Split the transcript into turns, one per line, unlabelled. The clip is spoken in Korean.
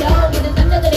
여기는 남자들